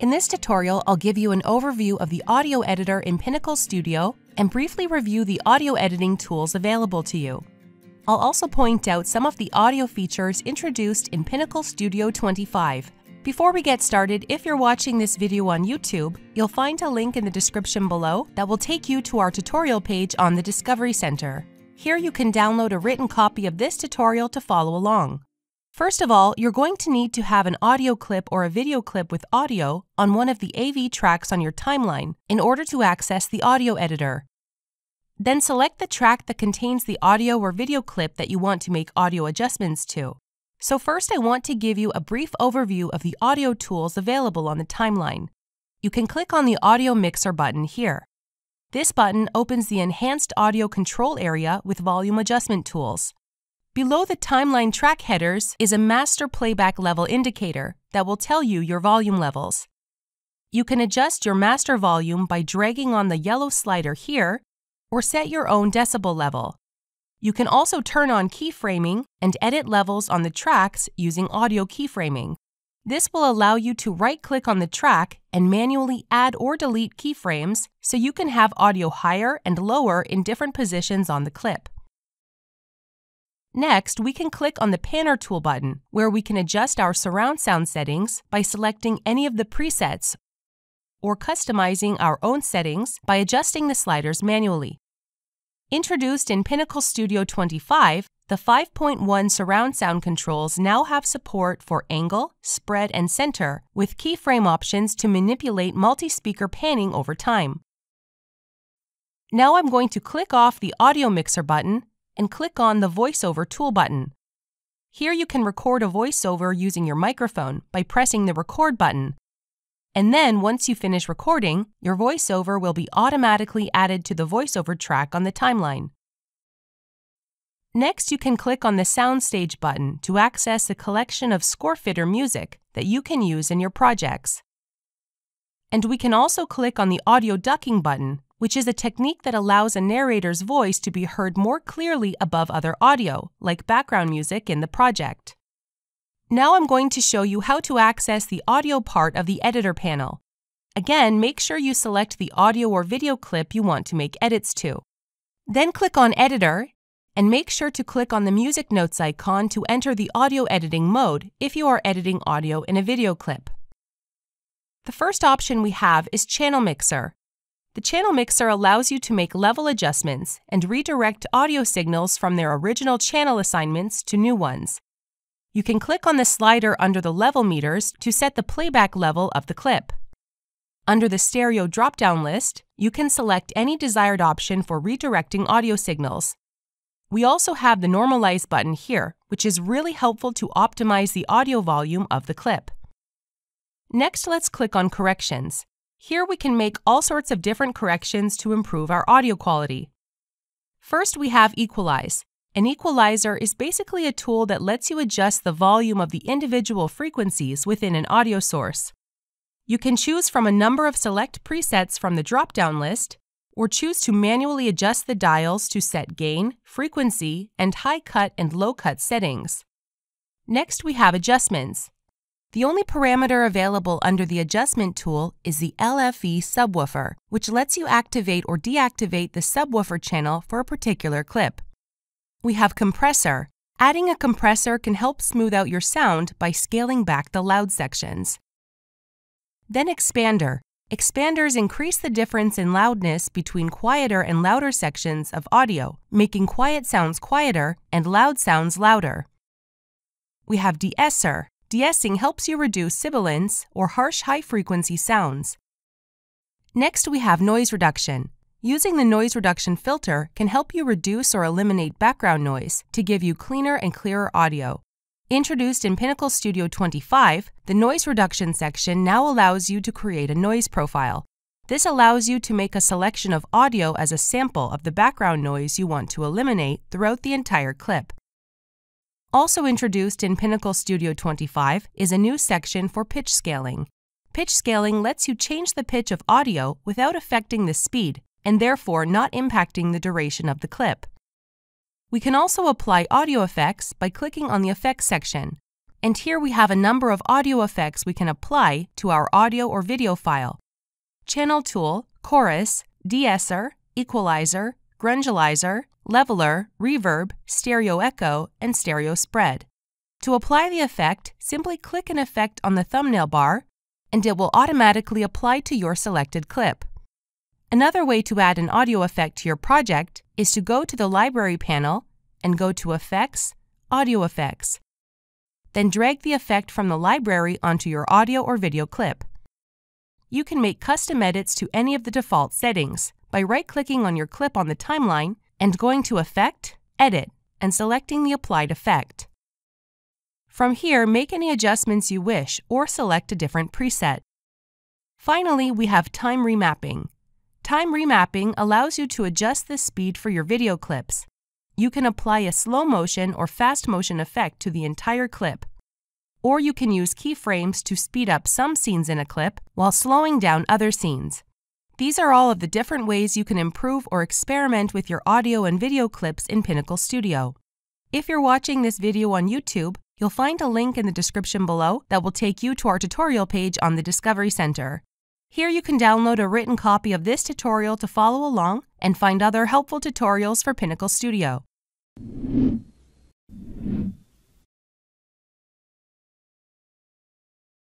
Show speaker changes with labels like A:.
A: In this tutorial, I'll give you an overview of the audio editor in Pinnacle Studio and briefly review the audio editing tools available to you. I'll also point out some of the audio features introduced in Pinnacle Studio 25. Before we get started, if you're watching this video on YouTube, you'll find a link in the description below that will take you to our tutorial page on the Discovery Center. Here you can download a written copy of this tutorial to follow along. First of all, you're going to need to have an audio clip or a video clip with audio on one of the AV tracks on your timeline in order to access the audio editor. Then select the track that contains the audio or video clip that you want to make audio adjustments to. So first I want to give you a brief overview of the audio tools available on the timeline. You can click on the Audio Mixer button here. This button opens the Enhanced Audio Control area with volume adjustment tools. Below the timeline track headers is a master playback level indicator that will tell you your volume levels. You can adjust your master volume by dragging on the yellow slider here or set your own decibel level. You can also turn on keyframing and edit levels on the tracks using audio keyframing. This will allow you to right-click on the track and manually add or delete keyframes so you can have audio higher and lower in different positions on the clip. Next, we can click on the Panner Tool button, where we can adjust our surround sound settings by selecting any of the presets or customizing our own settings by adjusting the sliders manually. Introduced in Pinnacle Studio 25, the 5.1 surround sound controls now have support for angle, spread, and center, with keyframe options to manipulate multi-speaker panning over time. Now I'm going to click off the Audio Mixer button and click on the VoiceOver tool button. Here you can record a voiceover using your microphone by pressing the Record button, and then, once you finish recording, your voiceover will be automatically added to the voiceover track on the timeline. Next, you can click on the Soundstage button to access a collection of Scorefitter music that you can use in your projects. And we can also click on the Audio Ducking button, which is a technique that allows a narrator's voice to be heard more clearly above other audio, like background music in the project. Now I'm going to show you how to access the audio part of the editor panel. Again, make sure you select the audio or video clip you want to make edits to. Then click on Editor and make sure to click on the Music Notes icon to enter the audio editing mode if you are editing audio in a video clip. The first option we have is Channel Mixer. The Channel Mixer allows you to make level adjustments and redirect audio signals from their original channel assignments to new ones. You can click on the slider under the level meters to set the playback level of the clip. Under the stereo drop-down list, you can select any desired option for redirecting audio signals. We also have the Normalize button here, which is really helpful to optimize the audio volume of the clip. Next, let's click on Corrections. Here we can make all sorts of different corrections to improve our audio quality. First, we have Equalize. An equalizer is basically a tool that lets you adjust the volume of the individual frequencies within an audio source. You can choose from a number of select presets from the drop-down list, or choose to manually adjust the dials to set gain, frequency, and high cut and low cut settings. Next, we have adjustments. The only parameter available under the adjustment tool is the LFE subwoofer, which lets you activate or deactivate the subwoofer channel for a particular clip. We have compressor. Adding a compressor can help smooth out your sound by scaling back the loud sections. Then expander. Expanders increase the difference in loudness between quieter and louder sections of audio, making quiet sounds quieter and loud sounds louder. We have de-esser. De-essing helps you reduce sibilance or harsh high-frequency sounds. Next, we have noise reduction. Using the noise reduction filter can help you reduce or eliminate background noise to give you cleaner and clearer audio. Introduced in Pinnacle Studio 25, the noise reduction section now allows you to create a noise profile. This allows you to make a selection of audio as a sample of the background noise you want to eliminate throughout the entire clip. Also introduced in Pinnacle Studio 25 is a new section for pitch scaling. Pitch scaling lets you change the pitch of audio without affecting the speed, and therefore not impacting the duration of the clip. We can also apply audio effects by clicking on the Effects section. and here we have a number of audio effects we can apply to our audio or video file. Channel Tool, Chorus, De-esser, Equalizer, Grungealizer, Leveler, Reverb, Stereo Echo, and Stereo Spread. To apply the effect, simply click an effect on the thumbnail bar, and it will automatically apply to your selected clip. Another way to add an audio effect to your project is to go to the Library panel and go to Effects, Audio Effects. Then drag the effect from the library onto your audio or video clip. You can make custom edits to any of the default settings by right-clicking on your clip on the timeline and going to Effect, Edit, and selecting the applied effect. From here, make any adjustments you wish or select a different preset. Finally, we have Time Remapping. Time remapping allows you to adjust the speed for your video clips. You can apply a slow motion or fast motion effect to the entire clip. Or you can use keyframes to speed up some scenes in a clip while slowing down other scenes. These are all of the different ways you can improve or experiment with your audio and video clips in Pinnacle Studio. If you're watching this video on YouTube, you'll find a link in the description below that will take you to our tutorial page on the Discovery Center. Here you can download a written copy of this tutorial to follow along and find other helpful tutorials for Pinnacle Studio.